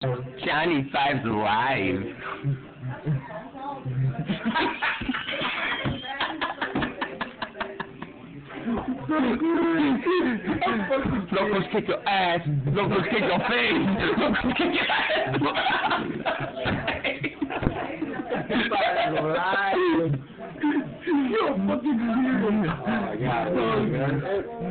Johnny Five's alive. Locals kick your ass. Locals kick your face. Locals kick your ass. You're fucking weird. Oh my god.